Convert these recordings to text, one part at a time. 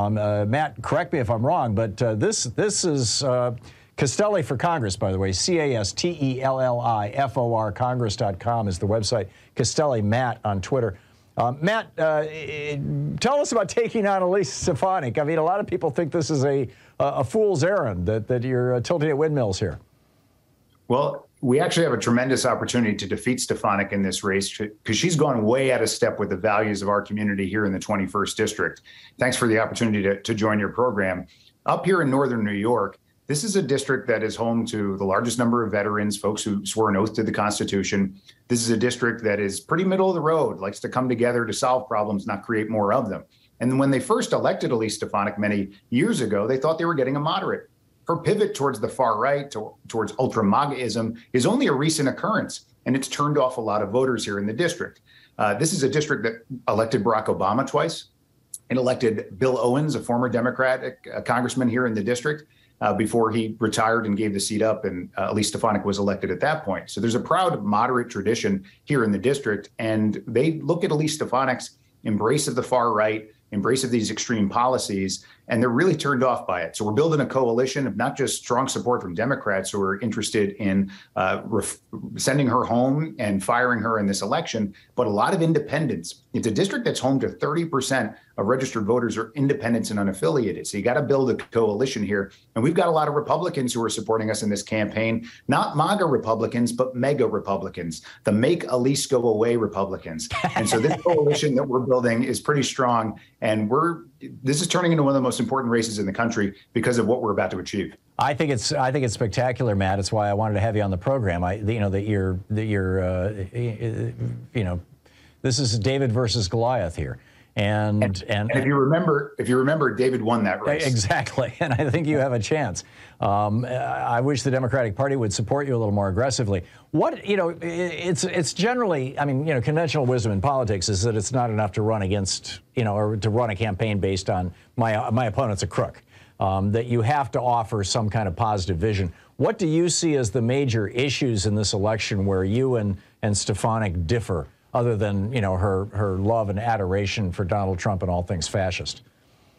Um, uh, Matt, correct me if I'm wrong, but uh, this this is uh, Castelli for Congress, by the way. C A S T E L L I F O R Congress.com is the website. Castelli Matt on Twitter. Uh, Matt, uh, tell us about taking on Elise Stefanik. I mean, a lot of people think this is a, a fool's errand, that, that you're uh, tilting at windmills here. Well, we actually have a tremendous opportunity to defeat Stefanik in this race because she's gone way out of step with the values of our community here in the 21st district. Thanks for the opportunity to, to join your program. Up here in northern New York, this is a district that is home to the largest number of veterans, folks who swore an oath to the Constitution. This is a district that is pretty middle of the road, likes to come together to solve problems, not create more of them. And when they first elected Elise Stefanik many years ago, they thought they were getting a moderate. Her pivot towards the far right, to, towards ultra MAGAism, is only a recent occurrence, and it's turned off a lot of voters here in the district. Uh, this is a district that elected Barack Obama twice. and elected Bill Owens, a former Democratic uh, congressman here in the district uh, before he retired and gave the seat up, and uh, Elise Stefanik was elected at that point. So there's a proud moderate tradition here in the district, and they look at Elise Stefanik's embrace of the far right, embrace of these extreme policies, and they're really turned off by it. So we're building a coalition of not just strong support from Democrats who are interested in uh, ref- sending her home and firing her in this election, but a lot of independents. It's a district that's home to 30% of registered voters are independents and unaffiliated. So you got to build a coalition here. And we've got a lot of Republicans who are supporting us in this campaign, not MAGA Republicans, but mega Republicans, the make Elise go away Republicans. And so this coalition that we're building is pretty strong. And we're this is turning into one of the most important races in the country because of what we're about to achieve. I think it's I think it's spectacular, Matt. It's why I wanted to have you on the program. I you know that you're that you're uh, you know this is David versus Goliath here. And, and, and, and, if you remember, if you remember, David won that race. Exactly, and I think you have a chance. Um, I wish the Democratic Party would support you a little more aggressively. What you know, it's it's generally, I mean, you know, conventional wisdom in politics is that it's not enough to run against, you know, or to run a campaign based on my my opponent's a crook. Um, that you have to offer some kind of positive vision. What do you see as the major issues in this election where you and and Stefanik differ? Other than you know her her love and adoration for Donald Trump and all things fascist?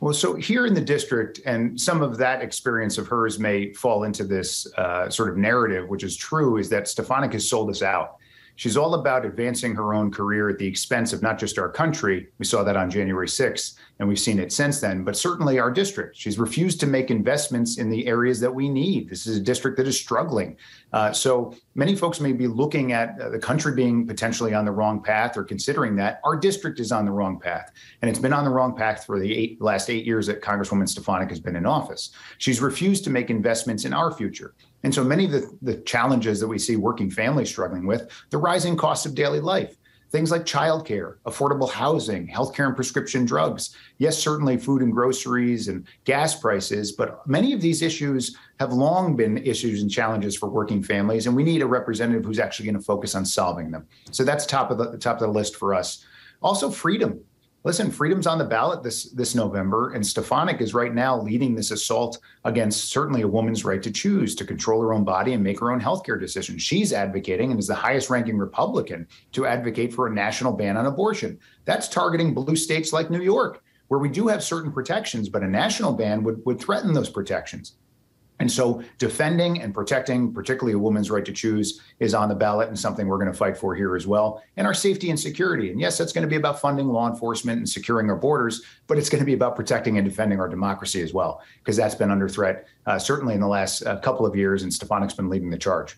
Well, so here in the district, and some of that experience of hers may fall into this uh, sort of narrative, which is true, is that Stefanik has sold us out. She's all about advancing her own career at the expense of not just our country. We saw that on January 6th, and we've seen it since then, but certainly our district. She's refused to make investments in the areas that we need. This is a district that is struggling. Uh, so many folks may be looking at uh, the country being potentially on the wrong path or considering that. Our district is on the wrong path, and it's been on the wrong path for the eight, last eight years that Congresswoman Stefanik has been in office. She's refused to make investments in our future. And so many of the, the challenges that we see working families struggling with, the rising costs of daily life, things like childcare, affordable housing, healthcare and prescription drugs. Yes, certainly food and groceries and gas prices, but many of these issues have long been issues and challenges for working families, and we need a representative who's actually going to focus on solving them. So that's top of the top of the list for us. Also, freedom listen, freedom's on the ballot this this November, and Stefanik is right now leading this assault against certainly a woman's right to choose to control her own body and make her own healthcare decisions. She's advocating and is the highest ranking Republican to advocate for a national ban on abortion. That's targeting blue states like New York, where we do have certain protections, but a national ban would would threaten those protections. And so defending and protecting, particularly a woman's right to choose, is on the ballot and something we're going to fight for here as well. And our safety and security. And yes, that's going to be about funding law enforcement and securing our borders, but it's going to be about protecting and defending our democracy as well, because that's been under threat, uh, certainly in the last uh, couple of years. And Stefanik's been leading the charge.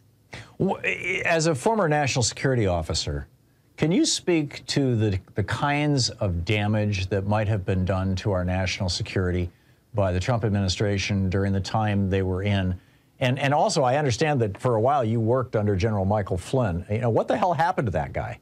As a former national security officer, can you speak to the, the kinds of damage that might have been done to our national security? By the Trump administration during the time they were in. And, and also, I understand that for a while you worked under General Michael Flynn. You know, what the hell happened to that guy?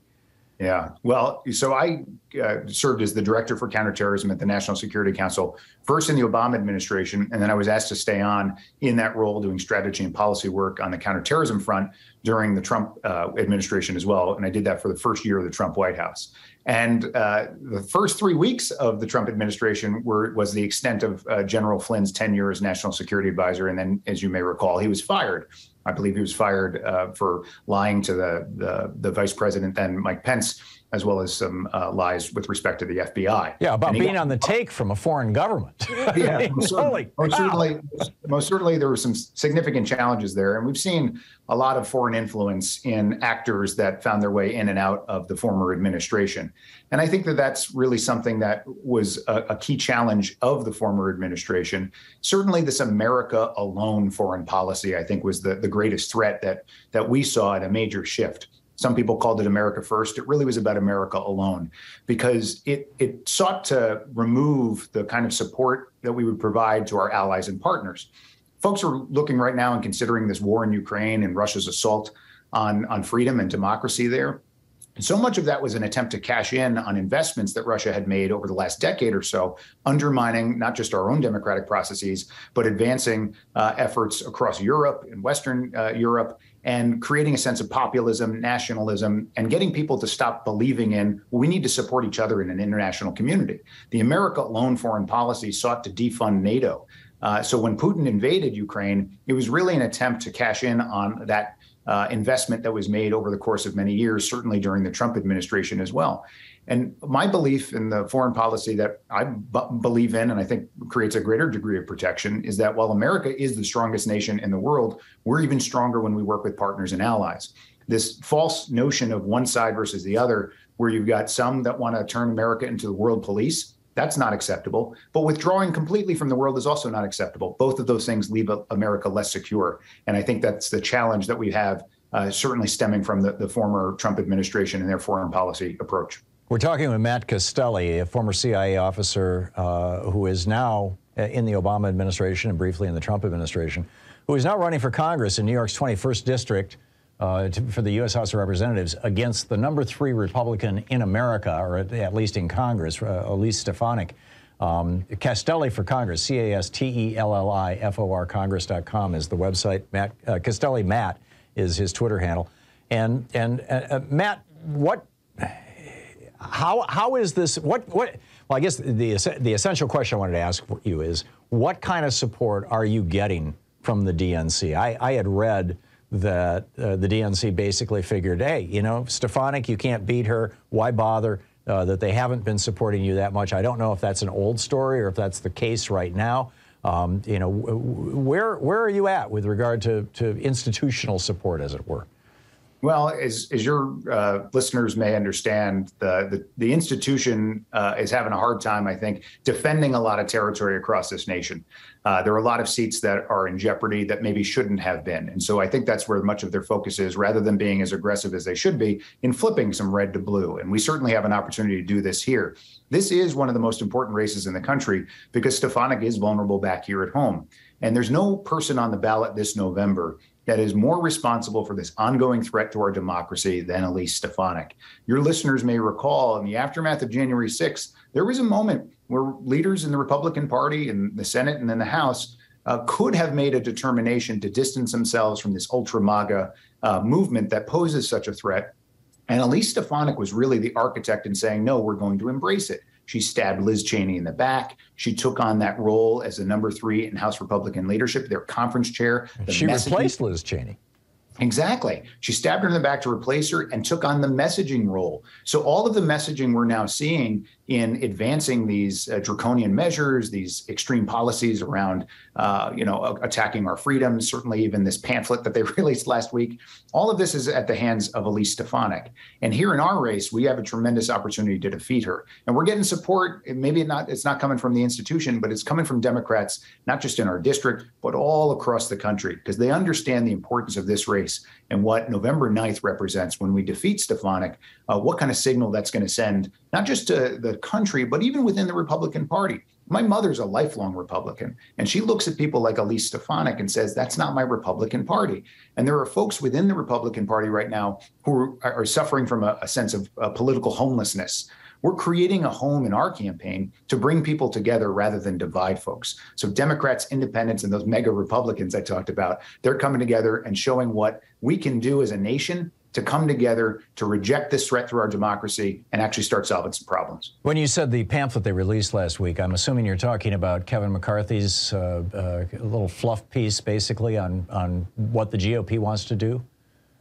Yeah. Well, so I uh, served as the director for counterterrorism at the National Security Council, first in the Obama administration, and then I was asked to stay on in that role doing strategy and policy work on the counterterrorism front during the Trump uh, administration as well. And I did that for the first year of the Trump White House. And uh, the first three weeks of the Trump administration were was the extent of uh, General Flynn's tenure as national security advisor. And then, as you may recall, he was fired. I believe he was fired uh, for lying to the, the, the vice president then, Mike Pence, as well as some uh, lies with respect to the FBI. Yeah, about being got, on the take from a foreign government. yeah, most, certainly, most, certainly, most certainly there were some significant challenges there. And we've seen a lot of foreign influence in actors that found their way in and out of the former administration. And I think that that's really something that was a, a key challenge of the former administration. Certainly, this America alone foreign policy, I think, was the, the greatest threat that, that we saw in a major shift. Some people called it America First. It really was about America alone because it, it sought to remove the kind of support that we would provide to our allies and partners. Folks are looking right now and considering this war in Ukraine and Russia's assault on, on freedom and democracy there. And so much of that was an attempt to cash in on investments that Russia had made over the last decade or so, undermining not just our own democratic processes, but advancing uh, efforts across Europe and Western uh, Europe and creating a sense of populism, nationalism, and getting people to stop believing in we need to support each other in an international community. The America alone foreign policy sought to defund NATO. Uh, so when Putin invaded Ukraine, it was really an attempt to cash in on that uh, investment that was made over the course of many years, certainly during the Trump administration as well. And my belief in the foreign policy that I b- believe in, and I think creates a greater degree of protection, is that while America is the strongest nation in the world, we're even stronger when we work with partners and allies. This false notion of one side versus the other, where you've got some that want to turn America into the world police, that's not acceptable. But withdrawing completely from the world is also not acceptable. Both of those things leave America less secure. And I think that's the challenge that we have, uh, certainly stemming from the, the former Trump administration and their foreign policy approach. We're talking with Matt Castelli, a former CIA officer uh, who is now uh, in the Obama administration and briefly in the Trump administration, who is now running for Congress in New York's 21st District uh, to, for the U.S. House of Representatives against the number three Republican in America, or at, at least in Congress, uh, Elise Stefanik. Um, Castelli for Congress, C A S T E L L I F O R Congress.com is the website. Matt uh, Castelli Matt is his Twitter handle. And and uh, uh, Matt, what, how how is this? What what? Well, I guess the the essential question I wanted to ask you is, what kind of support are you getting from the DNC? I, I had read that uh, the DNC basically figured, hey, you know, Stefanik, you can't beat her. Why bother? Uh, that they haven't been supporting you that much. I don't know if that's an old story or if that's the case right now. Um, you know, where where are you at with regard to, to institutional support, as it were? Well, as, as your uh, listeners may understand, the, the, the institution uh, is having a hard time, I think, defending a lot of territory across this nation. Uh, there are a lot of seats that are in jeopardy that maybe shouldn't have been. And so I think that's where much of their focus is, rather than being as aggressive as they should be in flipping some red to blue. And we certainly have an opportunity to do this here. This is one of the most important races in the country because Stefanik is vulnerable back here at home. And there's no person on the ballot this November that is more responsible for this ongoing threat to our democracy than Elise Stefanik. Your listeners may recall in the aftermath of January 6th, there was a moment where leaders in the Republican Party in the Senate and then the House uh, could have made a determination to distance themselves from this ultra MAGA uh, movement that poses such a threat. And Elise Stefanik was really the architect in saying, no, we're going to embrace it. She stabbed Liz Cheney in the back. She took on that role as the number three in House Republican leadership, their conference chair. The she messaging. replaced Liz Cheney. Exactly. She stabbed her in the back to replace her and took on the messaging role. So, all of the messaging we're now seeing in advancing these uh, draconian measures, these extreme policies around, uh, you know, attacking our freedoms. Certainly, even this pamphlet that they released last week. All of this is at the hands of Elise Stefanik. And here in our race, we have a tremendous opportunity to defeat her. And we're getting support. Maybe not. It's not coming from the institution, but it's coming from Democrats, not just in our district, but all across the country, because they understand the importance of this race and what November 9th represents when we defeat Stefanik. Uh, what kind of signal that's going to send, not just to the country, but even within the Republican Party. My mother's a lifelong Republican, and she looks at people like Elise Stefanik and says, That's not my Republican Party. And there are folks within the Republican Party right now who are, are suffering from a, a sense of political homelessness. We're creating a home in our campaign to bring people together rather than divide folks. So, Democrats, independents, and those mega Republicans I talked about, they're coming together and showing what we can do as a nation to come together to reject this threat through our democracy and actually start solving some problems. When you said the pamphlet they released last week, I'm assuming you're talking about Kevin McCarthy's uh, uh, little fluff piece, basically on on what the GOP wants to do.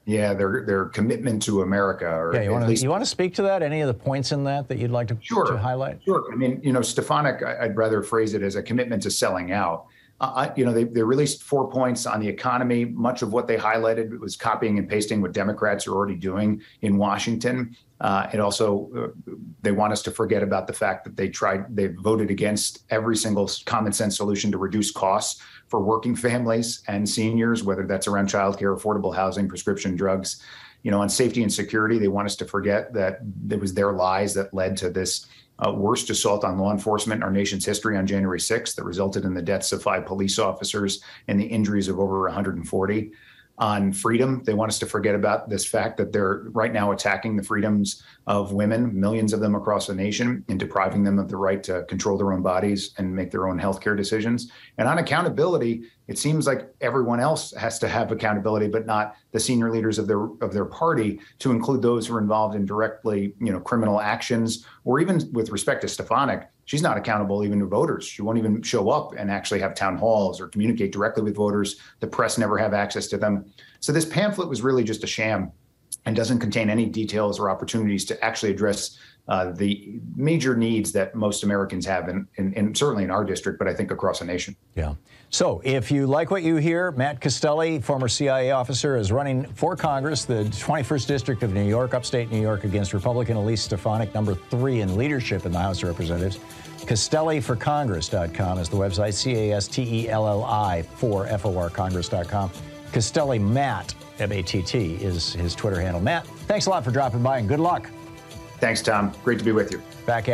Yeah, their their commitment to America. Or yeah, you want, to, least, you want to speak to that? Any of the points in that that you'd like to, sure, to highlight? Sure. I mean, you know, Stefanik, I'd rather phrase it as a commitment to selling out. Uh, you know, they, they released four points on the economy. Much of what they highlighted was copying and pasting what Democrats are already doing in Washington. Uh, and also, uh, they want us to forget about the fact that they tried, they voted against every single common sense solution to reduce costs for working families and seniors, whether that's around childcare, affordable housing, prescription drugs. You know, on safety and security, they want us to forget that it was their lies that led to this uh, worst assault on law enforcement in our nation's history on January 6th that resulted in the deaths of five police officers and the injuries of over 140 on freedom. They want us to forget about this fact that they're right now attacking the freedoms of women, millions of them across the nation, and depriving them of the right to control their own bodies and make their own healthcare decisions. And on accountability, it seems like everyone else has to have accountability, but not the senior leaders of their of their party, to include those who are involved in directly, you know, criminal actions, or even with respect to Stefanik, she's not accountable even to voters. She won't even show up and actually have town halls or communicate directly with voters. The press never have access to them. So this pamphlet was really just a sham and doesn't contain any details or opportunities to actually address uh, the major needs that most Americans have, and in, in, in, certainly in our district, but I think across the nation. Yeah. So if you like what you hear, Matt Castelli, former CIA officer, is running for Congress, the 21st District of New York, upstate New York, against Republican Elise Stefanik, number three in leadership in the House of Representatives. CastelliForCongress.com is the website, C A S T E L L I for F O R Congress.com. Castelli Matt, M A T T, is his Twitter handle. Matt, thanks a lot for dropping by and good luck. Thanks, Thom. Great to be with you. Back at